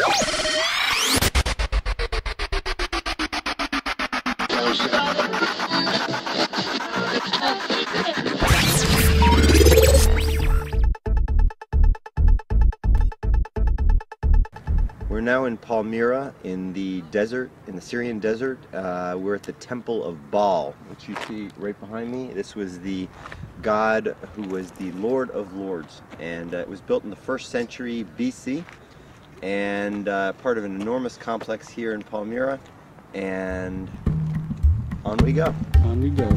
We're now in Palmyra in the desert, in the Syrian desert. Uh, we're at the Temple of Baal, which you see right behind me. This was the god who was the Lord of Lords, and uh, it was built in the first century BC, and uh, part of an enormous complex here in Palmyra. And on we go. On we go.